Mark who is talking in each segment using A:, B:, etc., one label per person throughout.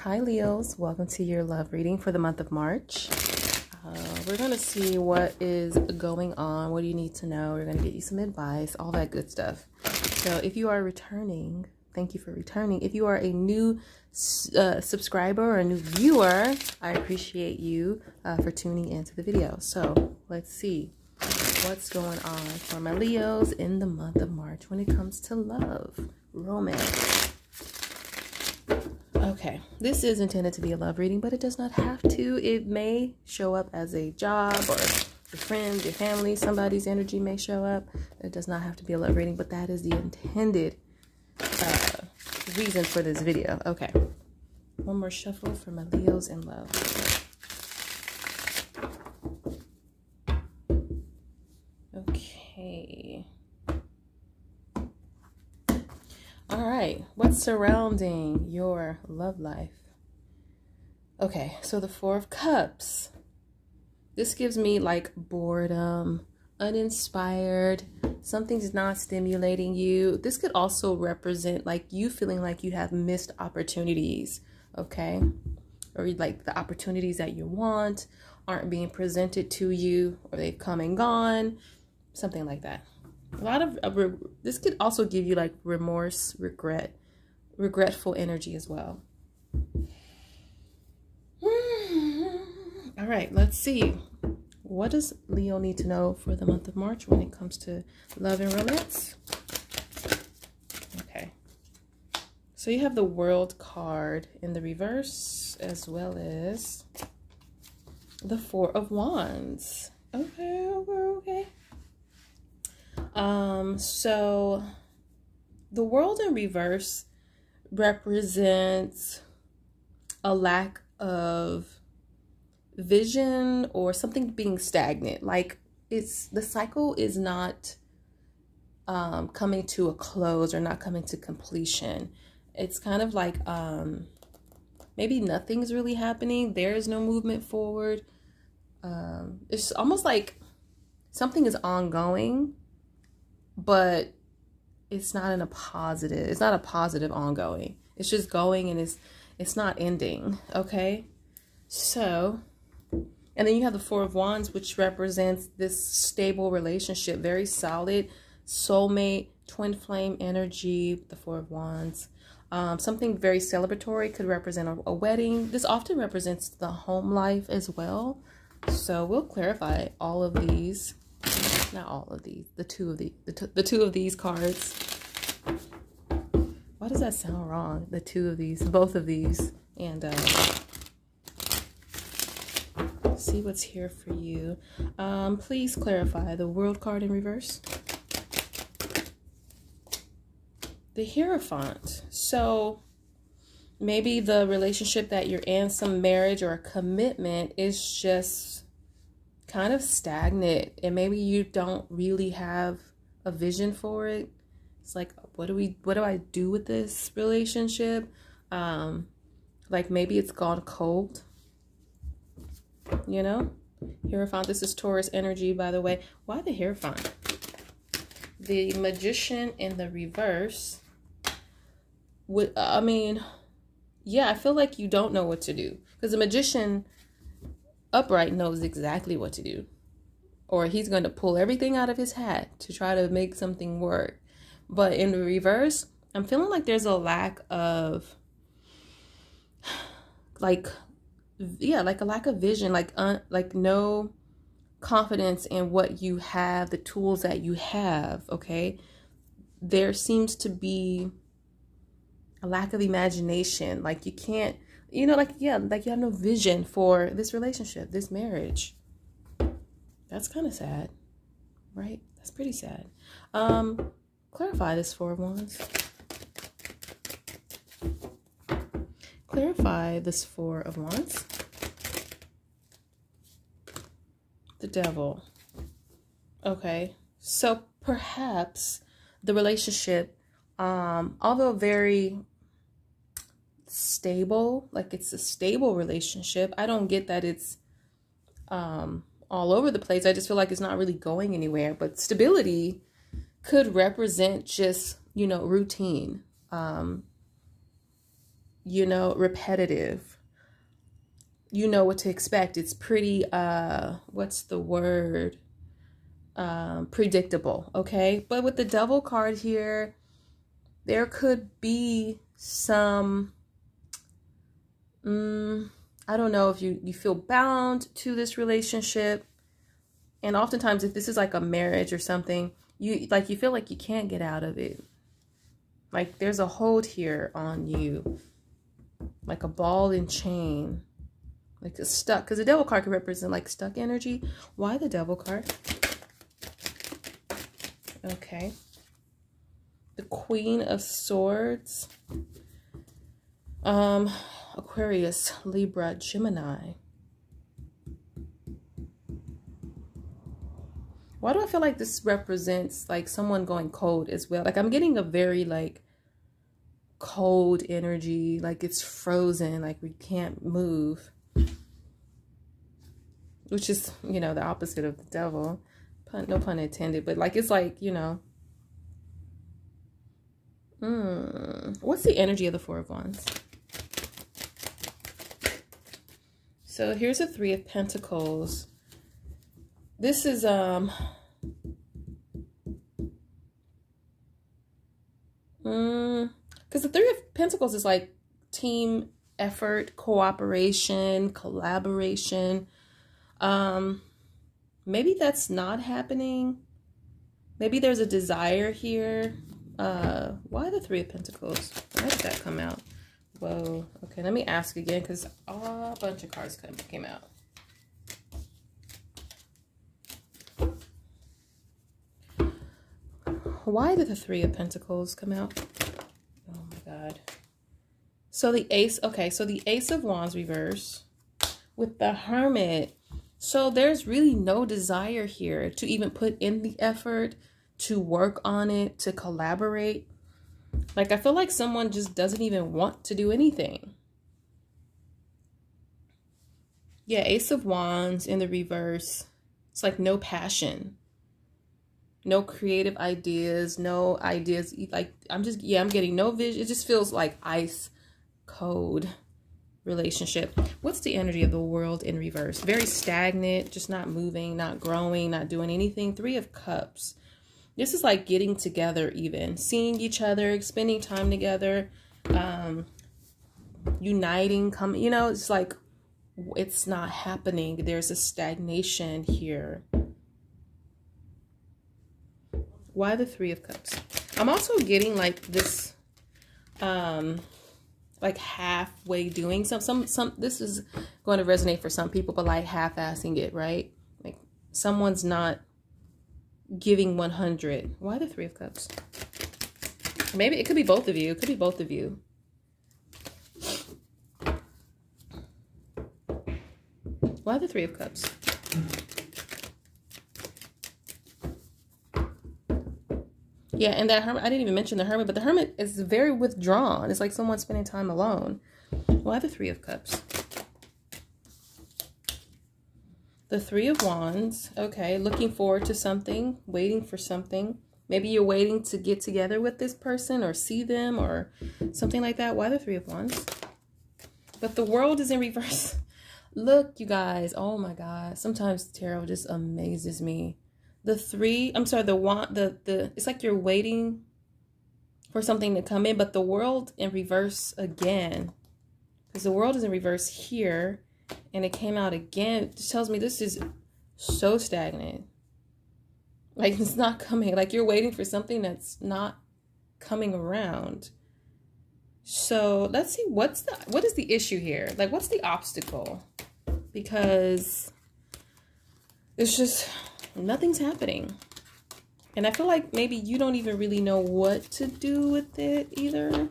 A: Hi Leos, welcome to your love reading for the month of March. Uh, we're going to see what is going on, what do you need to know. We're going to get you some advice, all that good stuff. So if you are returning, thank you for returning. If you are a new uh, subscriber or a new viewer, I appreciate you uh, for tuning into the video. So let's see what's going on for my Leos in the month of March when it comes to love, romance. Okay, this is intended to be a love reading, but it does not have to. It may show up as a job or your friends, your family, somebody's energy may show up. It does not have to be a love reading, but that is the intended uh, reason for this video. Okay, one more shuffle for my Leos in love. Okay. All right, what's surrounding your love life? Okay, so the Four of Cups. This gives me like boredom, uninspired, something's not stimulating you. This could also represent like you feeling like you have missed opportunities, okay? Or like the opportunities that you want aren't being presented to you or they've come and gone, something like that a lot of uh, this could also give you like remorse regret regretful energy as well. All right let's see. What does leo need to know for the month of march when it comes to love and romance? Okay. So you have the world card in the reverse as well as the four of wands. Okay okay um, so the world in reverse represents a lack of vision or something being stagnant. Like it's the cycle is not um, coming to a close or not coming to completion. It's kind of like um, maybe nothing's really happening. There is no movement forward. Um, it's almost like something is ongoing but it's not in a positive it's not a positive ongoing. It's just going and it's it's not ending okay? So and then you have the four of wands which represents this stable relationship very solid soulmate twin flame energy the four of wands. Um, something very celebratory could represent a, a wedding. This often represents the home life as well. So we'll clarify all of these not all of these, the two of the, the, the two of these cards. Why does that sound wrong? The two of these, both of these. And uh, see what's here for you. Um, please clarify the world card in reverse. The Hierophant. So maybe the relationship that you're in, some marriage or a commitment is just kind of stagnant and maybe you don't really have a vision for it. It's like what do we what do i do with this relationship? Um like maybe it's gone cold you know? Hierophant this is taurus energy by the way. Why the hierophant? The magician in the reverse would i mean yeah i feel like you don't know what to do. Because the magician upright knows exactly what to do. Or he's going to pull everything out of his hat to try to make something work. But in the reverse, I'm feeling like there's a lack of like yeah, like a lack of vision, like uh, like no confidence in what you have, the tools that you have, okay? There seems to be a lack of imagination. Like you can't you know, like, yeah, like you have no vision for this relationship, this marriage. That's kind of sad, right? That's pretty sad. Um, clarify this Four of Wands. Clarify this Four of Wands. The Devil. Okay, so perhaps the relationship, um, although very stable, like it's a stable relationship. I don't get that it's um all over the place. I just feel like it's not really going anywhere, but stability could represent just, you know, routine. Um you know, repetitive. You know what to expect. It's pretty, uh, what's the word? Um, predictable, okay? But with the devil card here, there could be some, um, I don't know if you, you feel bound to this relationship. And oftentimes, if this is like a marriage or something, you like you feel like you can't get out of it. Like there's a hold here on you, like a ball and chain, like it's stuck. Because the devil card can represent like stuck energy. Why the devil card? Okay. The Queen of Swords. Um, Aquarius, Libra, Gemini. Why do I feel like this represents like someone going cold as well? Like I'm getting a very like cold energy, like it's frozen, like we can't move. Which is, you know, the opposite of the devil. Pun, no pun intended, but like it's like, you know. Mm, what's the energy of the Four of Wands? So here's a Three of Pentacles. This is um mm, because the Three of Pentacles is like team effort, cooperation, collaboration. Um maybe that's not happening. Maybe there's a desire here. Uh why the Three of Pentacles? Why did that come out? Whoa. Okay, let me ask again because a bunch of cards came out. Why did the Three of Pentacles come out? Oh my God. So the Ace, okay, so the Ace of Wands reverse with the Hermit. So there's really no desire here to even put in the effort, to work on it, to collaborate. Like, I feel like someone just doesn't even want to do anything. Yeah, Ace of Wands in the reverse. It's like no passion no creative ideas, no ideas. Like, I'm just, yeah, I'm getting no vision. It just feels like ice code relationship. What's the energy of the world in reverse? Very stagnant, just not moving, not growing, not doing anything. Three of Cups. This is like getting together even, seeing each other, spending time together, um, uniting, come, you know, it's like, it's not happening. There's a stagnation here. Why the Three of Cups? I'm also getting like this, um, like halfway doing some, some, some, this is going to resonate for some people, but like half-assing it, right? Like someone's not giving 100. Why the Three of Cups? Maybe it could be both of you. It could be both of you. Why the Three of Cups? Yeah, and that hermit, I didn't even mention the hermit, but the hermit is very withdrawn. It's like someone spending time alone. Why the Three of Cups? The Three of Wands, okay, looking forward to something, waiting for something. Maybe you're waiting to get together with this person or see them or something like that. Why the Three of Wands? But the world is in reverse. Look, you guys, oh my God. Sometimes tarot just amazes me the three i'm sorry the want, the the it's like you're waiting for something to come in but the world in reverse again because the world is in reverse here and it came out again it tells me this is so stagnant like it's not coming like you're waiting for something that's not coming around so let's see what's the what is the issue here like what's the obstacle because it's just nothing's happening. And I feel like maybe you don't even really know what to do with it either.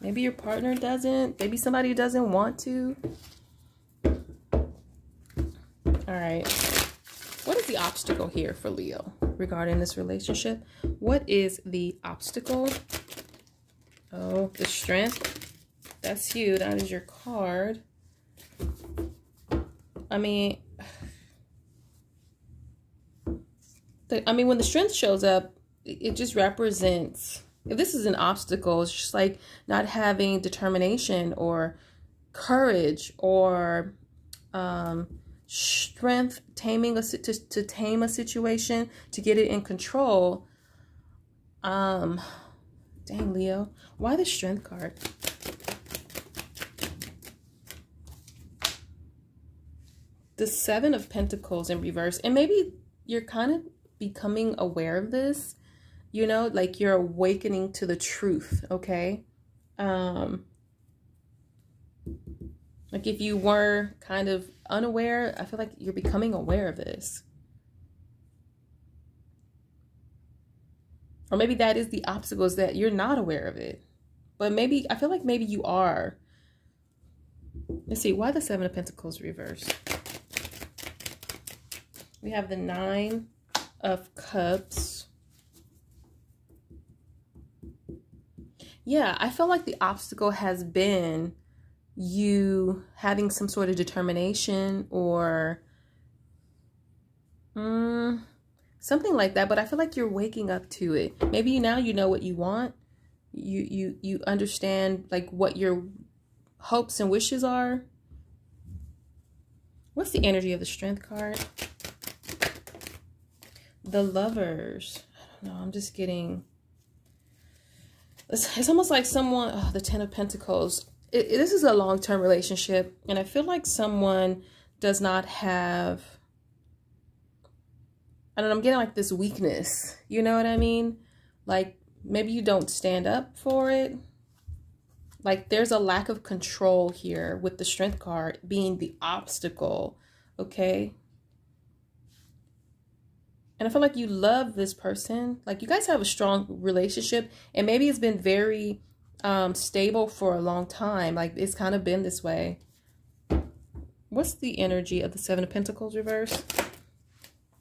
A: Maybe your partner doesn't. Maybe somebody doesn't want to. All right. What is the obstacle here for Leo regarding this relationship? What is the obstacle? Oh, the strength. That's you. That is your card. I mean, the, I mean, when the strength shows up, it just represents if this is an obstacle, it's just like not having determination or courage or um, strength, taming a to, to tame a situation, to get it in control. Um, dang Leo, why the strength card? The seven of pentacles in reverse, and maybe you're kind of becoming aware of this you know like you're awakening to the truth okay um like if you were kind of unaware i feel like you're becoming aware of this. Or maybe that is the obstacles that you're not aware of it. But maybe i feel like maybe you are. Let's see why the seven of pentacles reversed? we have the nine of cups. Yeah, I feel like the obstacle has been you having some sort of determination or mm, something like that. But I feel like you're waking up to it. Maybe now you know what you want. You you you understand like what your hopes and wishes are. What's the energy of the strength card? The lovers. I don't know. I'm just getting it's, it's almost like someone, oh, the Ten of Pentacles. It, it, this is a long-term relationship, and I feel like someone does not have, I don't know, I'm getting like this weakness. You know what I mean? Like maybe you don't stand up for it. Like there's a lack of control here with the strength card being the obstacle. Okay. And I feel like you love this person. Like you guys have a strong relationship and maybe it's been very um, stable for a long time. Like it's kind of been this way. What's the energy of the Seven of Pentacles reverse?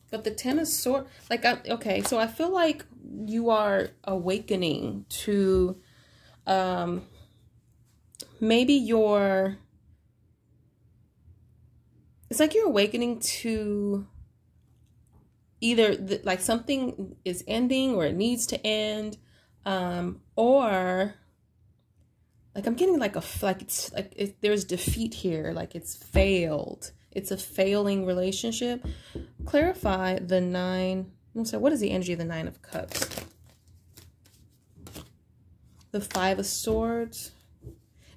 A: But the Ten of Swords, like, I, okay, so I feel like you are awakening to um, maybe your, it's like you're awakening to either the, like something is ending or it needs to end um or like i'm getting like a like it's like it, there's defeat here. Like it's failed. It's a failing relationship. Clarify the nine sorry what is the energy of the nine of cups? The five of swords?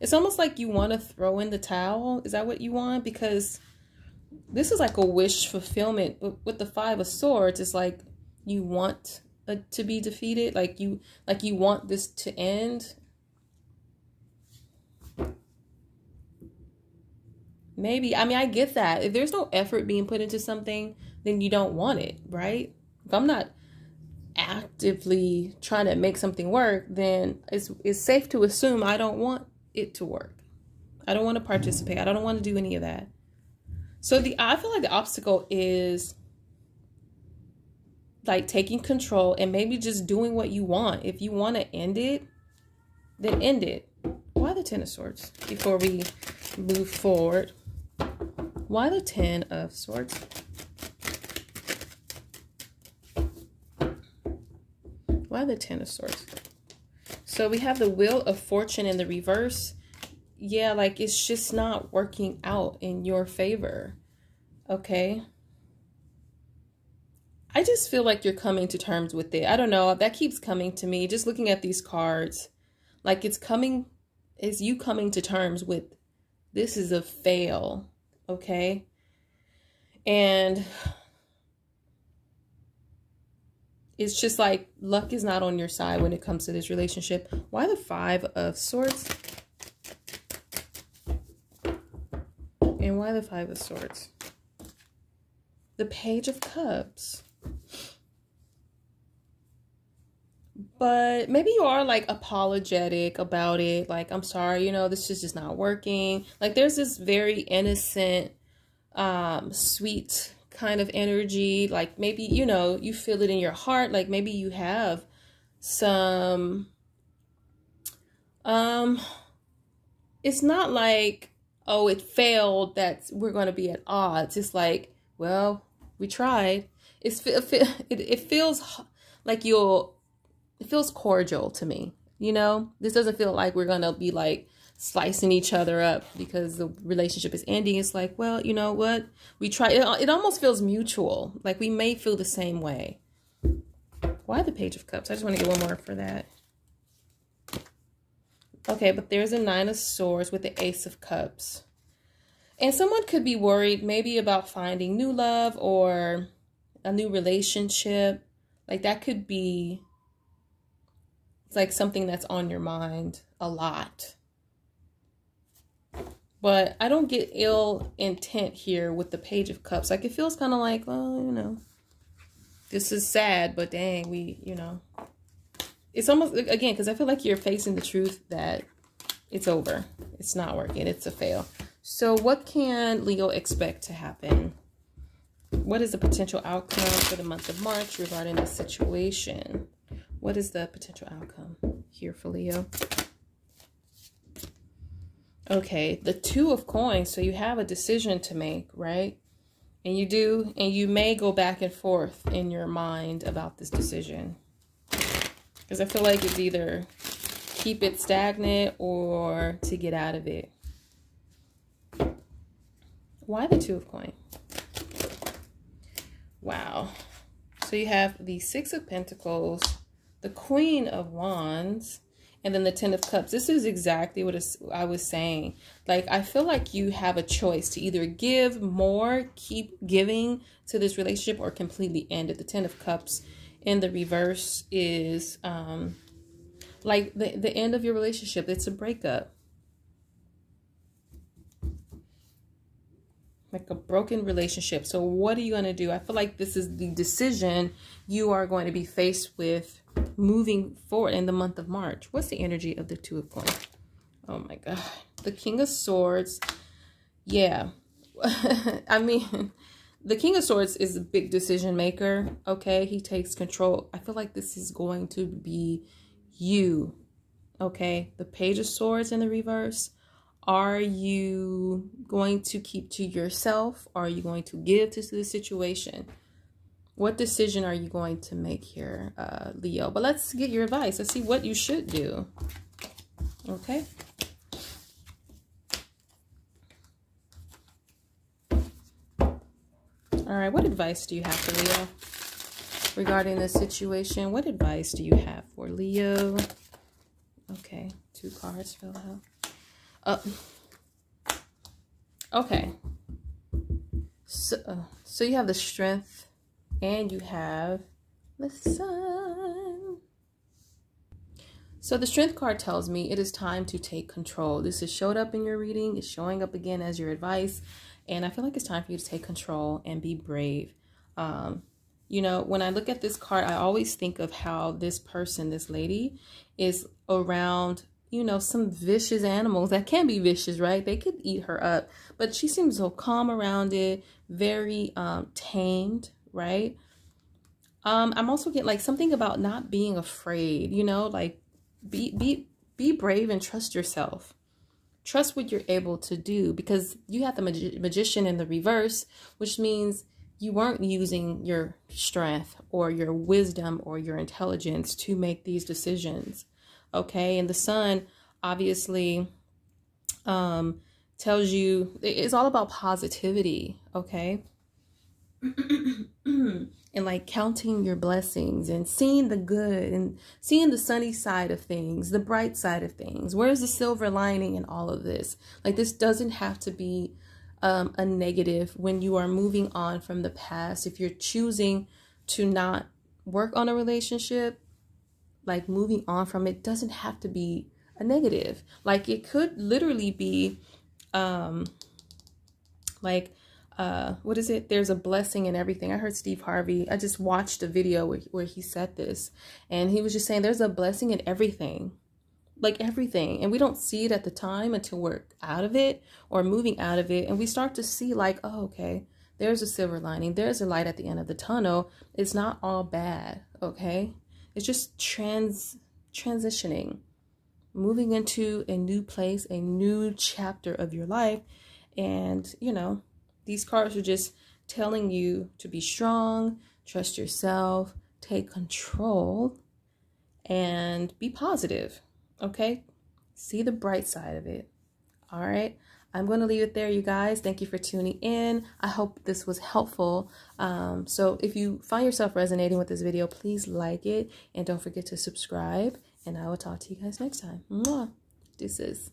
A: It's almost like you want to throw in the towel. Is that what you want? Because this is like a wish fulfillment. With the five of swords it's like you want uh, to be defeated. Like you like you want this to end maybe i mean i get that if there's no effort being put into something then you don't want it right if i'm not actively trying to make something work then it's it's safe to assume i don't want it to work i don't want to participate i don't want to do any of that so the I feel like the obstacle is like taking control and maybe just doing what you want. If you want to end it, then end it. Why the Ten of Swords? Before we move forward. Why the Ten of Swords? Why the Ten of Swords? So we have the Wheel of Fortune in the reverse yeah, like it's just not working out in your favor. Okay. I just feel like you're coming to terms with it. I don't know. That keeps coming to me. Just looking at these cards. Like it's coming, is you coming to terms with this is a fail. Okay. And it's just like luck is not on your side when it comes to this relationship. Why the five of swords? And why the Five of Swords? The Page of Cups. But maybe you are like apologetic about it. Like, I'm sorry, you know, this is just not working. Like, there's this very innocent, um, sweet kind of energy. Like, maybe, you know, you feel it in your heart. Like, maybe you have some, um, it's not like oh, it failed, that we're going to be at odds. It's like, well, we tried. It's it, it feels like you'll it feels cordial to me. You know, this doesn't feel like we're gonna be like slicing each other up because the relationship is ending. It's like, well, you know what? We try. It, it almost feels mutual. Like we may feel the same way. Why the Page of Cups? I just want to get one more for that. Okay, but there's a Nine of Swords with the Ace of Cups. And someone could be worried maybe about finding new love or a new relationship. Like that could be like something that's on your mind a lot. But I don't get ill intent here with the Page of Cups. Like it feels kind of like, well, you know, this is sad, but dang, we, you know, it's almost, again, because I feel like you're facing the truth that it's over. It's not working. It's a fail. So what can Leo expect to happen? What is the potential outcome for the month of March regarding the situation? What is the potential outcome here for Leo? Okay, the two of coins. So you have a decision to make, right? And you do, and you may go back and forth in your mind about this decision. Because I feel like it's either keep it stagnant or to get out of it. Why the two of coin? Wow. So you have the six of pentacles, the queen of wands, and then the ten of cups. This is exactly what I was saying. Like, I feel like you have a choice to either give more, keep giving to this relationship, or completely end it. The ten of cups in the reverse is um, like the, the end of your relationship. It's a breakup. Like a broken relationship. So what are you going to do? I feel like this is the decision you are going to be faced with moving forward in the month of March. What's the energy of the two of coins? Oh my God. The king of swords. Yeah. I mean, the king of swords is a big decision maker. Okay. He takes control. I feel like this is going to be you. Okay. The page of swords in the reverse are you going to keep to yourself? Are you going to give to the situation? What decision are you going to make here, uh, Leo? But let's get your advice. Let's see what you should do. Okay. All right, what advice do you have for Leo regarding this situation? What advice do you have for Leo? Okay, two cards fell out. Uh, okay. So, uh, so you have the strength and you have the sun. So the strength card tells me it is time to take control. This has showed up in your reading. It's showing up again as your advice. And I feel like it's time for you to take control and be brave. Um, you know, when I look at this card, I always think of how this person, this lady, is around you know, some vicious animals that can be vicious, right? They could eat her up, but she seems so calm around it, very um, tamed, right? Um, I'm also getting like something about not being afraid, you know, like be be be brave and trust yourself. Trust what you're able to do because you have the magi magician in the reverse, which means you weren't using your strength or your wisdom or your intelligence to make these decisions okay? And the sun obviously um tells you it's all about positivity okay? And like counting your blessings and seeing the good and seeing the sunny side of things the bright side of things. Where's the silver lining in all of this? Like this doesn't have to be um, a negative when you are moving on from the past. If you're choosing to not work on a relationship like moving on from it doesn't have to be a negative. Like it could literally be um like uh what is it? There's a blessing in everything. I heard steve harvey. I just watched a video where, where he said this. And he was just saying there's a blessing in everything. Like everything. And we don't see it at the time until we're out of it or moving out of it. And we start to see like oh okay there's a silver lining. There's a light at the end of the tunnel. It's not all bad okay it's just trans transitioning, moving into a new place, a new chapter of your life. And, you know, these cards are just telling you to be strong, trust yourself, take control, and be positive. Okay? See the bright side of it. All right. I'm going to leave it there, you guys. Thank you for tuning in. I hope this was helpful. Um, so if you find yourself resonating with this video, please like it and don't forget to subscribe. And I will talk to you guys next time. Mwah. Deuces.